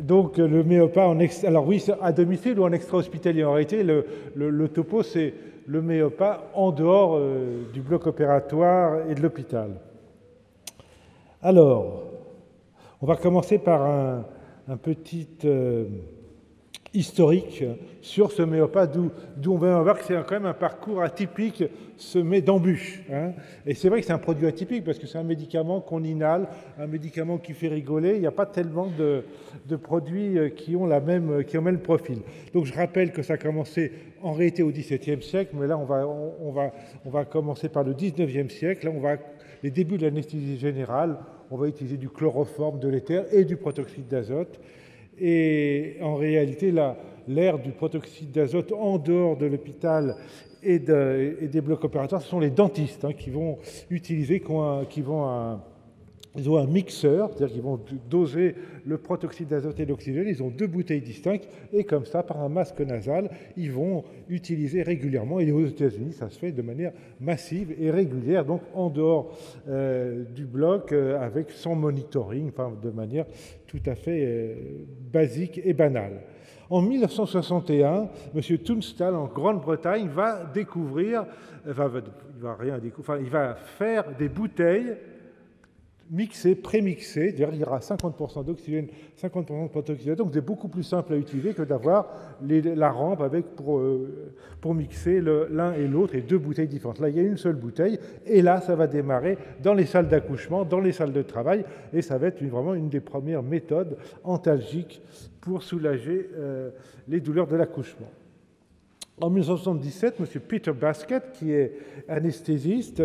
Donc le méopa, en alors oui, à domicile ou en extra-hospitalier. En réalité, le, topo, c'est le méopa en dehors euh, du bloc opératoire et de l'hôpital. Alors, on va commencer par un, petit euh, historique sur ce méopathe, d'où on va voir que c'est quand même un parcours atypique semé d'embûches. Hein. Et c'est vrai que c'est un produit atypique parce que c'est un médicament qu'on inhale, un médicament qui fait rigoler. Il n'y a pas tellement de, produits euh, qui ont, même, le même profil. Donc je rappelle que ça a commencé en réalité au XVIIe siècle, mais là on va, on, va, on va commencer par le XIXe siècle. Là on va les débuts de l'anesthésie générale, on va utiliser du chloroforme, de l'éther et du protoxyde d'azote. Et en réalité, l'ère du protoxyde d'azote en dehors de l'hôpital et, des blocs opératoires, ce sont les dentistes hein, qui vont utiliser, qui, vont ils ont un mixeur, c'est-à-dire qu'ils vont doser le protoxyde d'azote et l'oxygène, ils ont deux bouteilles distinctes, et comme ça, par un masque nasal, ils vont utiliser régulièrement, et aux États-Unis, ça se fait de manière massive et régulière, donc en dehors euh, du bloc, euh, avec son monitoring, enfin, de manière tout à fait euh, basique et banale. En 1961, M. Tunstall, en Grande-Bretagne, va découvrir, découvrir, enfin, il va faire des bouteilles mixé, pré-mixé, il y aura 50% d'oxygène, 50% de protoxyde. Donc c'est beaucoup plus simple à utiliser que d'avoir la rampe avec pour, euh, mixer l'un et l'autre et deux bouteilles différentes. Là, il y a une seule bouteille et là, ça va démarrer dans les salles d'accouchement, dans les salles de travail et ça va être vraiment une des premières méthodes antalgiques pour soulager euh, les douleurs de l'accouchement. En 1977, M. Peter Basket, qui est anesthésiste,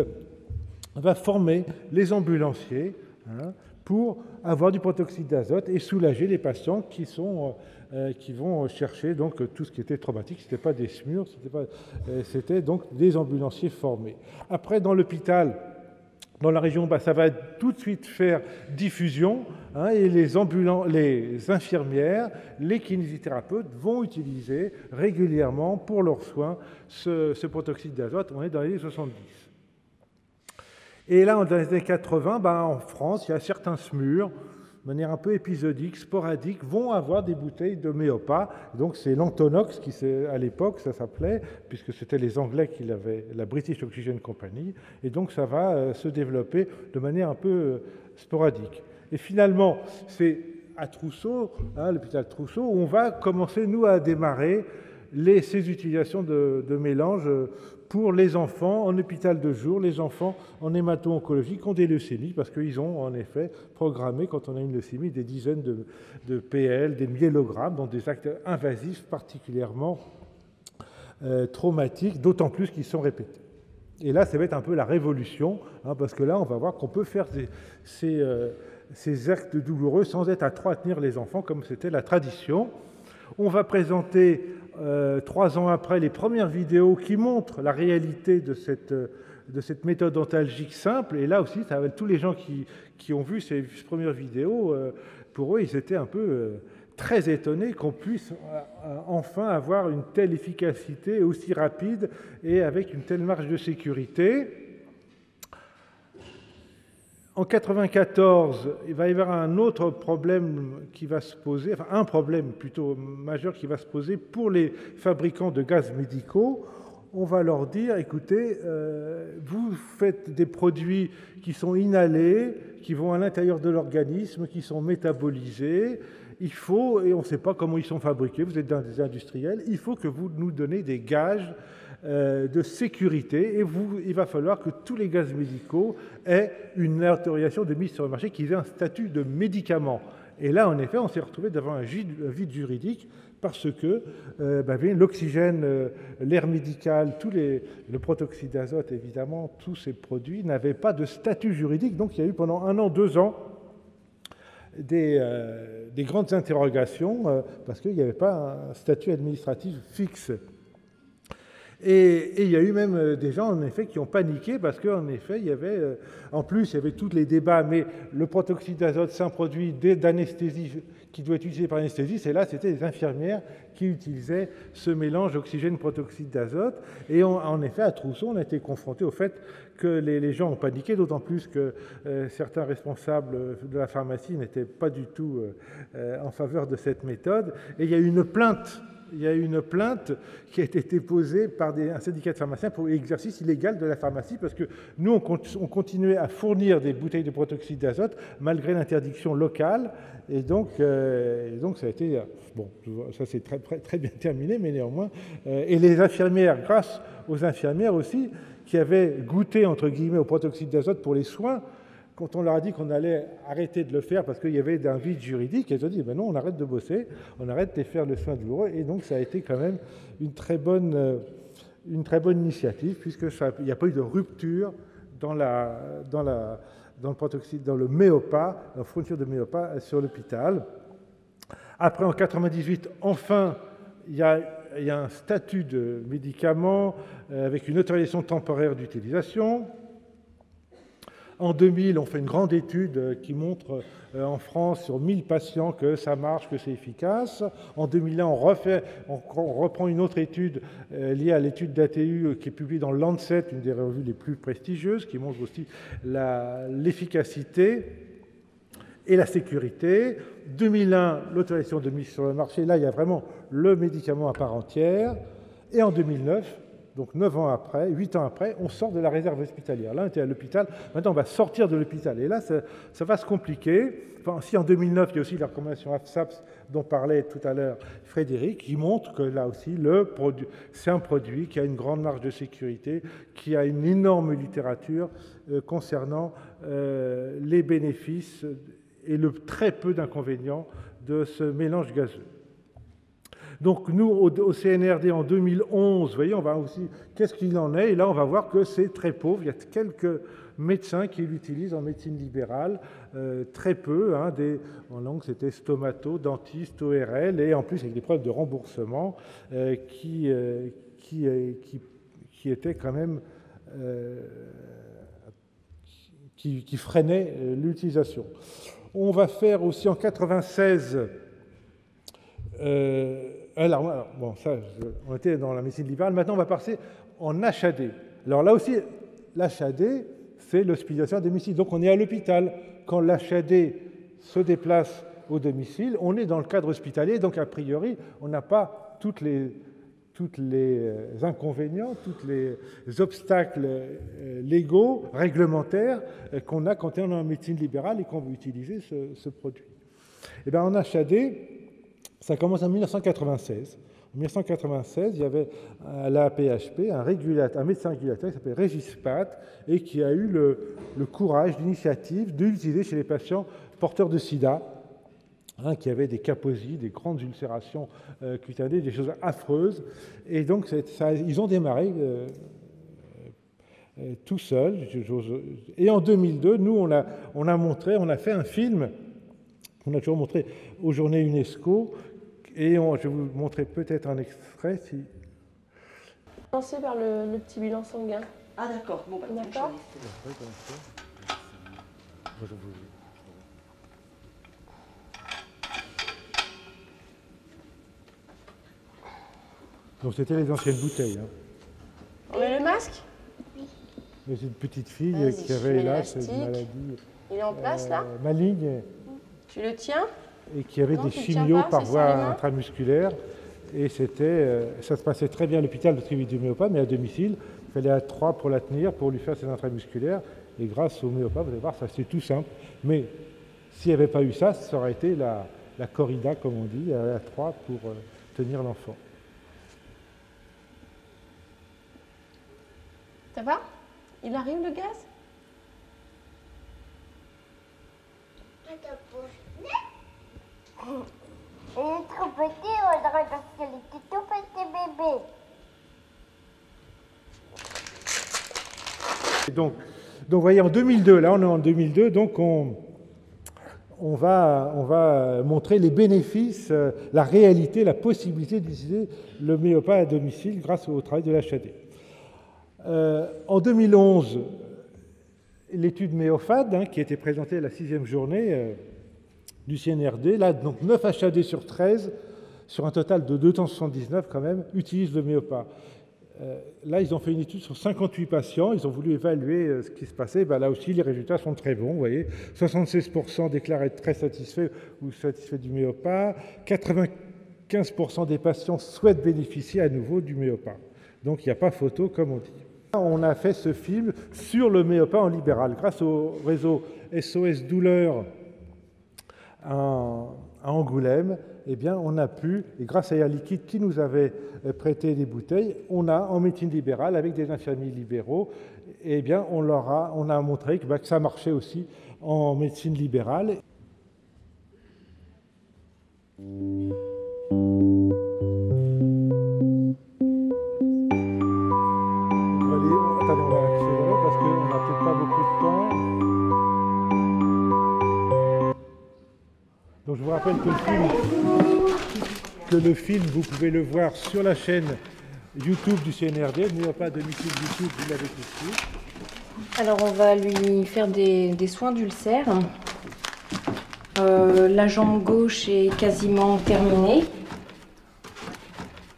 va former les ambulanciers hein, pour avoir du protoxyde d'azote et soulager les patients qui, sont, euh, qui vont chercher donc tout ce qui était traumatique. Ce n'était pas des SMUR, euh, c'était donc des ambulanciers formés. Après, dans l'hôpital, dans la région, bah, ça va tout de suite faire diffusion hein, et les, les infirmières, les kinésithérapeutes vont utiliser régulièrement pour leurs soins ce, ce protoxyde d'azote. On est dans les années 70. Et là, dans les années 80, ben, en France, il y a certains SMUR, de manière un peu épisodique, sporadique, vont avoir des bouteilles de méopa. Donc c'est l'Antonox qui, à l'époque, ça s'appelait, puisque c'était les Anglais qui l'avaient, la British Oxygen Company. Et donc ça va euh, se développer de manière un peu euh, sporadique. Et finalement, c'est à Trousseau, hein, l'hôpital Trousseau, où on va commencer, nous, à démarrer les, ces utilisations de, de mélanges pour les enfants en hôpital de jour, les enfants en hémato-oncologie qui ont des leucémies, parce qu'ils ont en effet programmé, quand on a une leucémie, des dizaines de, PL, des myélogrammes, donc des actes invasifs particulièrement euh, traumatiques, d'autant plus qu'ils sont répétés. Et là, ça va être un peu la révolution, hein, parce que là, on va voir qu'on peut faire ces, euh, ces, actes douloureux sans être à trois tenir les enfants, comme c'était la tradition. On va présenter euh, trois ans après, les premières vidéos qui montrent la réalité de cette, cette méthode antalgique simple. Et là aussi, tous les gens qui, qui, ont vu ces premières vidéos, euh, pour eux, ils étaient un peu euh, très étonnés qu'on puisse enfin avoir une telle efficacité aussi rapide et avec une telle marge de sécurité. En 94, il va y avoir un autre problème qui va se poser, enfin un problème plutôt majeur qui va se poser pour les fabricants de gaz médicaux. On va leur dire, écoutez, euh, vous faites des produits qui sont inhalés, qui vont à l'intérieur de l'organisme, qui sont métabolisés. Il faut, et on ne sait pas comment ils sont fabriqués, vous êtes des industriels, il faut que vous nous donnez des gages de sécurité et il va falloir que tous les gaz médicaux aient une autorisation de mise sur le marché, qu'ils aient un statut de médicament. Et là, en effet, on s'est retrouvé devant un vide juridique parce que euh, ben, l'oxygène, euh, l'air médical, tous le protoxyde d'azote, évidemment, tous ces produits n'avaient pas de statut juridique. Donc il y a eu pendant un an, deux ans, des grandes interrogations parce qu'il n'y avait pas un statut administratif fixe. Et, il y a eu même euh, des gens, en effet, qui ont paniqué parce qu'en effet, il y avait, euh, en plus, il y avait tous les débats, mais le protoxyde d'azote, c'est un produit d'anesthésie qui doit être utilisé par anesthésie, c'est là, c'était les infirmières qui utilisaient ce mélange oxygène-protoxyde d'azote. Et en effet, à Trousseau, on a été confronté au fait que les, gens ont paniqué, d'autant plus que euh, certains responsables de la pharmacie n'étaient pas du tout en faveur de cette méthode. Et il y a eu une plainte il y a une plainte qui a été déposée par un syndicat de pharmaciens pour exercice illégal de la pharmacie, parce que nous, on, continuait à fournir des bouteilles de protoxyde d'azote malgré l'interdiction locale. Et donc, euh, ça a été, bon, ça c'est très, très, bien terminé, mais néanmoins, euh, et les infirmières, grâce aux infirmières aussi, qui avaient goûté, entre guillemets, au protoxyde d'azote pour les soins, quand on leur a dit qu'on allait arrêter de le faire parce qu'il y avait un vide juridique, elles ont dit ben non, on arrête de bosser, on arrête de faire le soin douloureux. Et donc ça a été quand même une très bonne, euh, une très bonne initiative, puisqu'il n'y a pas eu de rupture dans, la, dans, dans le protoxyde, dans le méopa, la fourniture de méopa sur l'hôpital. Après, en 98, enfin, il y a, il y a un statut de médicament euh, avec une autorisation temporaire d'utilisation. En 2000, on fait une grande étude euh, qui montre euh, en France sur 1000 patients que ça marche, que c'est efficace. En 2001, on, reprend une autre étude euh, liée à l'étude d'ATU qui est publiée dans Lancet, une des revues les plus prestigieuses, qui montre aussi l'efficacité et la sécurité. 2001, l'autorisation de mise sur le marché. Là, il y a vraiment le médicament à part entière. Et en 2009, donc 9 ans après, 8 ans après, on sort de la réserve hospitalière. Là, on était à l'hôpital, maintenant on va sortir de l'hôpital. Et là, ça, va se compliquer. Enfin, si en 2009, il y a aussi la recommandation AFSAPS dont parlait tout à l'heure Frédéric, qui montre que là aussi, c'est un produit qui a une grande marge de sécurité, qui a une énorme littérature euh, concernant euh, les bénéfices et le très peu d'inconvénients de ce mélange gazeux. Donc nous, au, CNRD en 2011, vous voyez, on va aussi, qu'est-ce qu'il en est? Et là, on va voir que c'est très pauvre. Il y a quelques médecins qui l'utilisent en médecine libérale, euh, très peu. Hein, en langue, c'était stomato, dentiste, ORL, et en plus avec des preuves de remboursement euh, qui, euh, qui, qui, étaient quand même... qui, qui freinaient l'utilisation. On va faire aussi en 96... Alors, bon, ça, on était dans la médecine libérale. Maintenant, on va passer en HAD. Alors là aussi, l'HAD, c'est l'hospitalisation à domicile. Donc on est à l'hôpital. Quand l'HAD se déplace au domicile, on est dans le cadre hospitalier. Donc a priori, on n'a pas toutes les, euh, inconvénients, tous les obstacles euh, légaux, réglementaires euh, qu'on a quand on est en médecine libérale et qu'on veut utiliser ce, ce produit. Et eh bien en HAD, ça commence en 1996. En 1996, il y avait à la PHP un, un médecin régulateur qui s'appelait Régis Pat et qui a eu le, courage, l'initiative de l'utiliser chez les patients porteurs de sida, hein, qui avaient des caposies, des grandes ulcérations euh, cutanées, des choses affreuses. Et donc, ils ont démarré euh, euh, tout seuls. Et en 2002, nous, on a, on a montré, on a fait un film on a toujours montré aux journées UNESCO et je vais vous montrer peut-être un extrait. Si... Commencer par le, petit bilan sanguin. Ah d'accord, bon, bah, d'accord. Donc c'était les anciennes bouteilles. Hein. On met le masque? Oui. C'est une petite fille qui avait là une maladie. Il est en place là euh, Maligne. Tu le tiens? Et qui avait des chimios par voie intramusculaire. Et c'était, euh, ça se passait très bien à l'hôpital de Trivi du Méopa, mais à domicile, il fallait à trois pour la tenir, pour lui faire ses intramusculaires. Et grâce au Méopa, vous allez voir, ça c'est tout simple. Mais s'il n'y avait pas eu ça, ça aurait été la, la corrida, comme on dit, à trois pour euh, tenir l'enfant. Ça va? Il arrive le gaz? Il est trop petit, on parce qu'elle était tout petit bébé. Donc, donc, vous voyez, en 2002, là, on est en 2002, donc on, on, va, on va montrer les bénéfices, euh, la réalité, la possibilité d'utiliser le méopa à domicile grâce au travail de l'HAD. Euh, en 2011, l'étude Méophad, hein, qui a été présentée à la sixième journée, euh, du CNRD. Là, donc 9 HAD sur 13, sur un total de 279 quand même, utilisent le méopa. Euh, là, ils ont fait une étude sur 58 patients, ils ont voulu évaluer euh, ce qui se passait. Ben, là aussi, les résultats sont très bons. Vous voyez, 76% déclarent être très satisfaits ou satisfaits du Méopa. 95% des patients souhaitent bénéficier à nouveau du Méopa. Donc, il n'y a pas photo, comme on dit. On a fait ce film sur le Méopa en libéral grâce au réseau SOS Douleur à Angoulême eh bien, on a pu, et grâce à Air qui nous avait euh, prêté des bouteilles, on a en médecine libérale, avec des infirmiers libéraux, eh bien, on, leur a, on a montré que, bah, que ça marchait aussi en médecine libérale. Je vous rappelle que le film, que le film, vous pouvez le voir sur la chaîne YouTube du CNRD. Il n'y a pas de meeting YouTube, vous l'avez ici. Alors on va lui faire des, soins d'ulcère. Euh, la jambe gauche est quasiment terminée.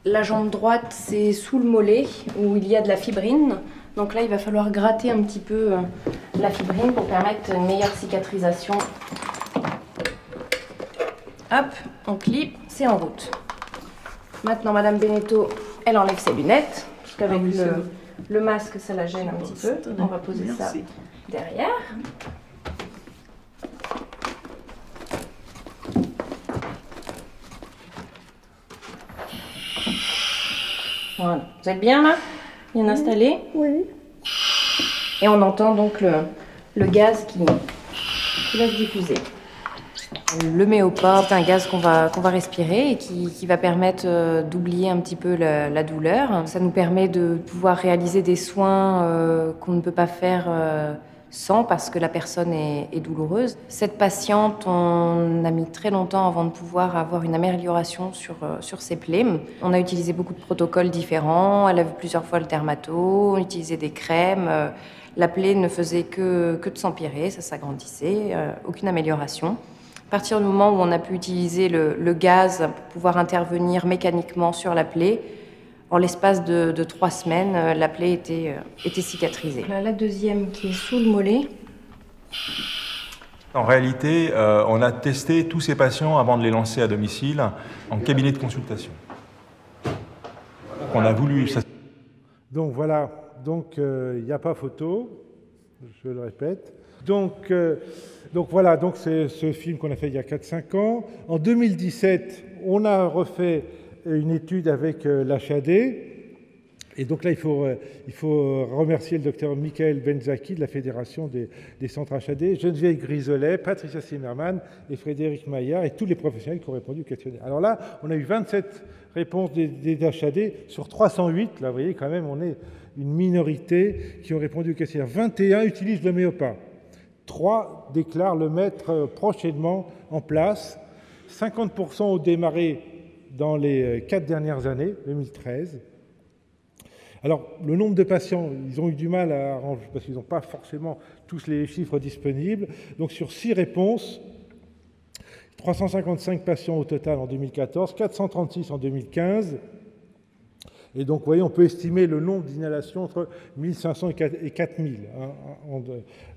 La jambe droite, c'est sous le mollet où il y a de la fibrine. Donc là, il va falloir gratter un petit peu euh, la fibrine pour permettre une meilleure cicatrisation Hop, on clip, c'est en route. Maintenant, Madame Beneteau, elle enlève ses lunettes, parce qu'avec ah le, masque, ça la gêne un petit peu. On va poser ça derrière. Voilà. Vous êtes bien là? Bien installé? Oui. Et on entend donc le, le gaz qui, qui va se diffuser. Le méopa, c'est un gaz qu'on va, qu'on va respirer et qui, va permettre euh, d'oublier un petit peu la, douleur. Ça nous permet de pouvoir réaliser des soins euh, qu'on ne peut pas faire euh, sans parce que la personne est, douloureuse. Cette patiente, on a mis très longtemps avant de pouvoir avoir une amélioration sur, sur ses plaies. On a utilisé beaucoup de protocoles différents. Elle a vu plusieurs fois le dermato, on utilisait des crèmes. La plaie ne faisait que, que de s'empirer, ça s'agrandissait, aucune amélioration. À partir du moment où on a pu utiliser le, gaz pour pouvoir intervenir mécaniquement sur la plaie, en l'espace de, trois semaines, euh, la plaie était, euh, était cicatrisée. la deuxième qui est sous le mollet. En réalité, euh, on a testé tous ces patients avant de les lancer à domicile en cabinet de consultation. On a voulu. Donc voilà, donc il n'y a pas photo, je le répète. Donc donc voilà, donc c'est ce film qu'on a fait il y a 4-5 ans. En 2017, on a refait une étude avec euh, l'HAD. Et donc là, il faut, euh, il faut remercier le docteur Michael Benzaki de la Fédération des, centres HAD, Geneviève Grisolet, Patricia Zimmermann et Frédéric Maillard et tous les professionnels qui ont répondu au questionnaire. Alors là, on a eu 27 réponses des, des HAD sur 308. Là, vous voyez, quand même, on est une minorité qui ont répondu au questionnaire. 21 utilisent le méopa. 3 déclarent le mettre prochainement en place. 50% ont démarré dans les 4 dernières années, 2013. Alors, le nombre de patients, ils ont eu du mal à arranger parce qu'ils n'ont pas forcément tous les chiffres disponibles. Donc, sur 6 réponses, 355 patients au total en 2014, 436 en 2015. Et donc, vous voyez, on peut estimer le nombre d'inhalations entre 1500 et 4000 hein,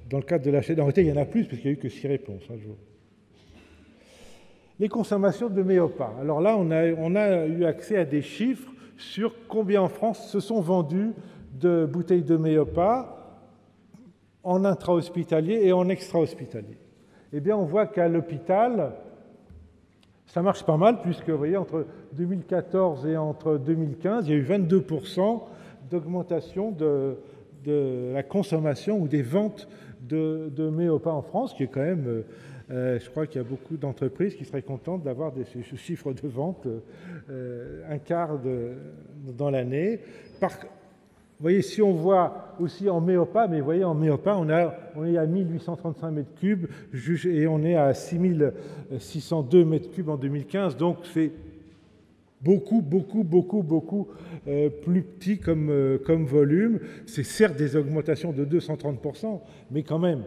dans le cadre de la chaîne. En réalité, il y en a plus, parce qu'il n'y a eu que six réponses un jour. Les consommations de Méopa. Alors là, on a, eu accès à des chiffres sur combien en France se sont vendus de bouteilles de Méopa en intra-hospitalier et en extra-hospitalier. Eh bien, on voit qu'à l'hôpital, ça marche pas mal, puisque vous voyez, entre 2014 et entre 2015, il y a eu 22% d'augmentation de, la consommation ou des ventes de, de Méopa en France, qui est quand même, euh, euh, je crois qu'il y a beaucoup d'entreprises qui seraient contentes d'avoir des chiffres de vente euh, un quart dans l'année. Vous voyez, si on voit aussi en Méopa, mais vous voyez, en Méopa, on, est à 1835 mètres cubes et on est à 6602 mètres cubes en 2015, donc c'est beaucoup, beaucoup, beaucoup, beaucoup euh, plus petit comme, euh, comme volume. C'est certes des augmentations de 230%, mais quand même,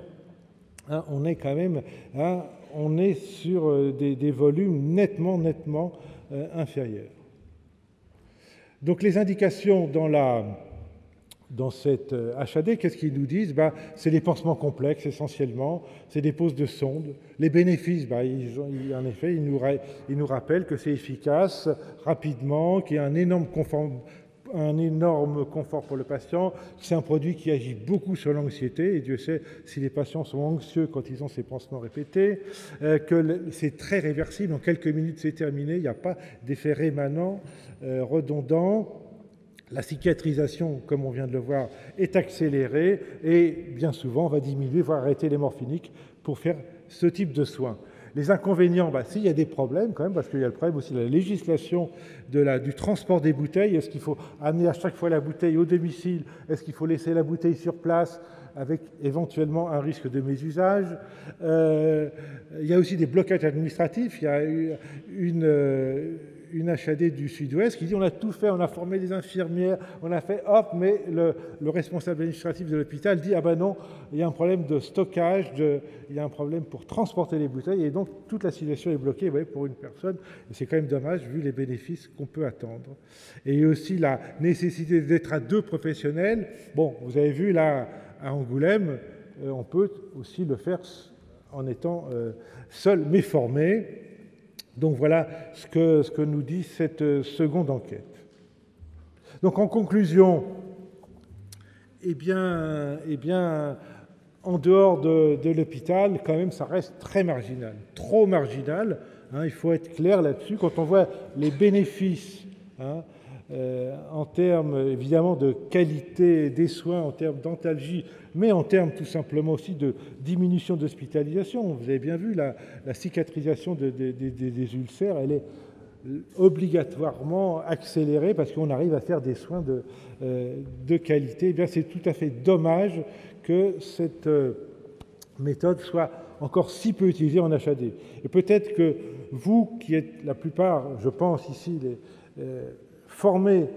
hein, on est quand même, hein, on est sur euh, des, volumes nettement, nettement inférieurs. Donc les indications dans, la, dans cette HAD, qu'est-ce qu'ils nous disent? Bah, C'est des pansements complexes essentiellement, c'est des poses de sondes. Les bénéfices, ont, en effet, ils nous, rappellent que c'est efficace, rapidement, qu'il y a un énorme confort pour le patient. C'est un produit qui agit beaucoup sur l'anxiété, et Dieu sait si les patients sont anxieux quand ils ont ces pansements répétés, euh, que c'est très réversible, en quelques minutes c'est terminé, il n'y a pas d'effet rémanent, euh, redondant. La cicatrisation, comme on vient de le voir, est accélérée et bien souvent on va diminuer, voire arrêter les morphiniques pour faire ce type de soins. Les inconvénients, bah, s'il y a des problèmes quand même, parce qu'il y a le problème aussi de la législation du transport des bouteilles. Est-ce qu'il faut amener à chaque fois la bouteille au domicile? Est-ce qu'il faut laisser la bouteille sur place avec éventuellement un risque de mésusage? Euh, Il y a aussi des blocages administratifs. Il y a une... Euh, une HAD du Sud-Ouest qui dit on a tout fait, on a formé des infirmières, on a fait hop, mais le, responsable administratif de l'hôpital dit ah ben non, il y a un problème de stockage, il y a un problème pour transporter les bouteilles et donc toute la situation est bloquée pour une personne. C'est quand même dommage vu les bénéfices qu'on peut attendre. Et aussi la nécessité d'être à deux professionnels. Bon, vous avez vu là à Angoulême, euh, on peut aussi le faire en étant euh, seul mais formé. Donc voilà ce que, nous dit cette euh, seconde enquête. Donc en conclusion, eh bien, eh bien en dehors de, l'hôpital, quand même, ça reste très marginal, trop marginal. Hein, il faut être clair là-dessus. Quand on voit les bénéfices hein, euh, en termes évidemment de qualité des soins, en termes d'antalgie, mais en termes tout simplement aussi de diminution d'hospitalisation. Vous avez bien vu la, cicatrisation des ulcères, elle est obligatoirement accélérée parce qu'on arrive à faire des soins de, euh, qualité. Eh bien, c'est tout à fait dommage que cette euh, méthode soit encore si peu utilisée en HAD. Et peut-être que vous, qui êtes la plupart, je pense ici, les, formé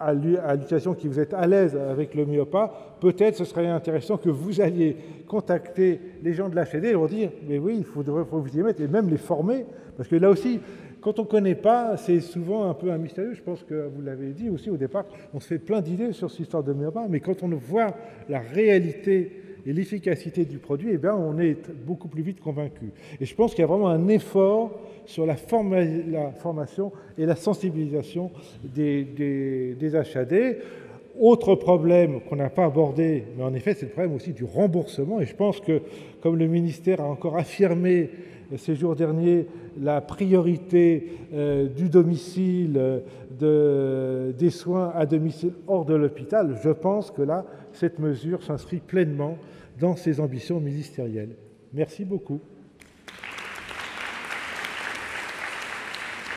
à l'utilisation, qui vous êtes à l'aise avec le myopa, peut-être ce serait intéressant que vous alliez contacter les gens de l'HD et leur dire Mais oui, il faudrait vous y mettre, et même les former, parce que là aussi, quand on ne connaît pas, c'est souvent un peu un mystérieux. Je pense que vous l'avez dit aussi au départ, on se fait plein d'idées sur cette histoire de mais quand on voit la réalité et l'efficacité du produit, eh bien, on est beaucoup plus vite convaincu. Et je pense qu'il y a vraiment un effort sur la, formation et la sensibilisation des, des, HAD. Autre problème qu'on n'a pas abordé, mais en effet, c'est le problème aussi du remboursement. Et je pense que, comme le ministère a encore affirmé ces jours derniers la priorité euh, du domicile, de, des soins à domicile hors de l'hôpital, je pense que là, cette mesure s'inscrit pleinement dans ses ambitions ministérielles. Merci beaucoup.